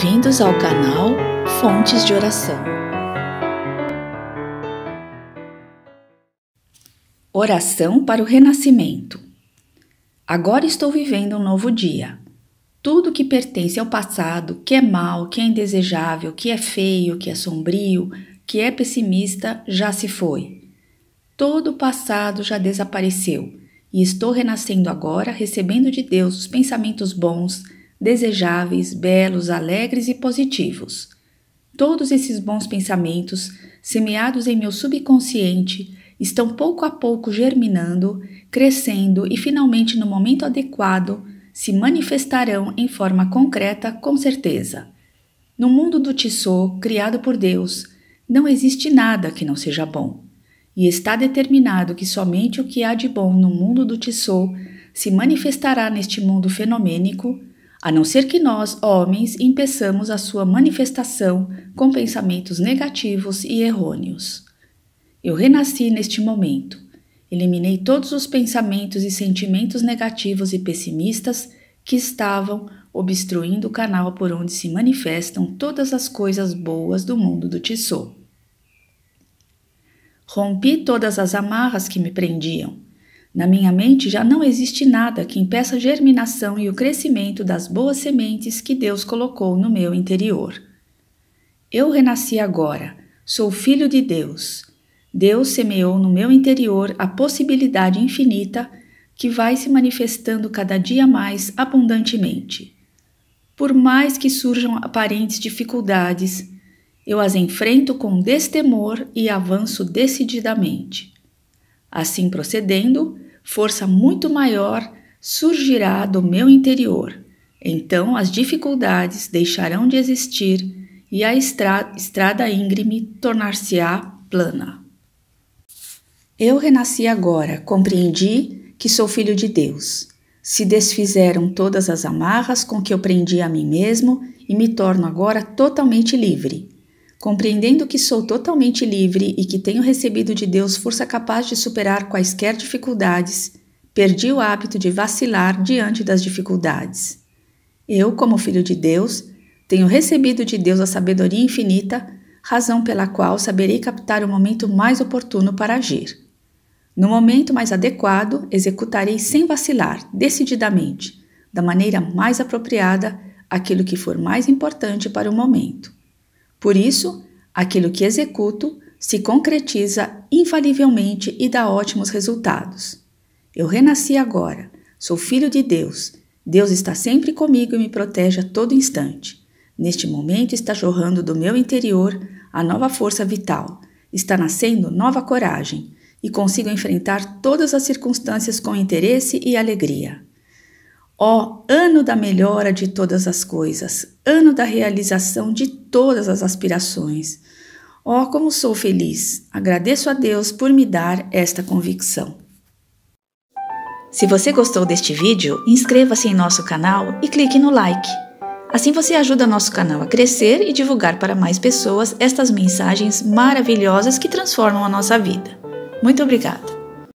Bem-vindos ao canal Fontes de Oração. Oração para o Renascimento. Agora estou vivendo um novo dia. Tudo que pertence ao passado, que é mal, que é indesejável, que é feio, que é sombrio, que é pessimista, já se foi. Todo o passado já desapareceu e estou renascendo agora, recebendo de Deus os pensamentos bons, desejáveis, belos, alegres e positivos. Todos esses bons pensamentos, semeados em meu subconsciente, estão pouco a pouco germinando, crescendo e finalmente, no momento adequado, se manifestarão em forma concreta com certeza. No mundo do Tissot, criado por Deus, não existe nada que não seja bom. E está determinado que somente o que há de bom no mundo do Tissot se manifestará neste mundo fenomênico a não ser que nós, homens, impeçamos a sua manifestação com pensamentos negativos e errôneos. Eu renasci neste momento. Eliminei todos os pensamentos e sentimentos negativos e pessimistas que estavam obstruindo o canal por onde se manifestam todas as coisas boas do mundo do Tissot. Rompi todas as amarras que me prendiam na minha mente já não existe nada que impeça a germinação e o crescimento das boas sementes que Deus colocou no meu interior. Eu renasci agora, sou filho de Deus. Deus semeou no meu interior a possibilidade infinita que vai se manifestando cada dia mais abundantemente. Por mais que surjam aparentes dificuldades, eu as enfrento com destemor e avanço decididamente. Assim procedendo, força muito maior surgirá do meu interior. Então as dificuldades deixarão de existir e a estrada, estrada íngreme tornar-se-á plana. Eu renasci agora, compreendi que sou filho de Deus. Se desfizeram todas as amarras com que eu prendi a mim mesmo e me torno agora totalmente livre. Compreendendo que sou totalmente livre e que tenho recebido de Deus força capaz de superar quaisquer dificuldades, perdi o hábito de vacilar diante das dificuldades. Eu, como filho de Deus, tenho recebido de Deus a sabedoria infinita, razão pela qual saberei captar o momento mais oportuno para agir. No momento mais adequado, executarei sem vacilar, decididamente, da maneira mais apropriada, aquilo que for mais importante para o momento. Por isso, aquilo que executo se concretiza infalivelmente e dá ótimos resultados. Eu renasci agora, sou filho de Deus. Deus está sempre comigo e me protege a todo instante. Neste momento está jorrando do meu interior a nova força vital, está nascendo nova coragem e consigo enfrentar todas as circunstâncias com interesse e alegria. Ó ano da melhora de todas as coisas, ano da realização de todas as aspirações. Ó, como sou feliz! Agradeço a Deus por me dar esta convicção. Se você gostou deste vídeo, inscreva-se em nosso canal e clique no like. Assim você ajuda nosso canal a crescer e divulgar para mais pessoas estas mensagens maravilhosas que transformam a nossa vida. Muito obrigada!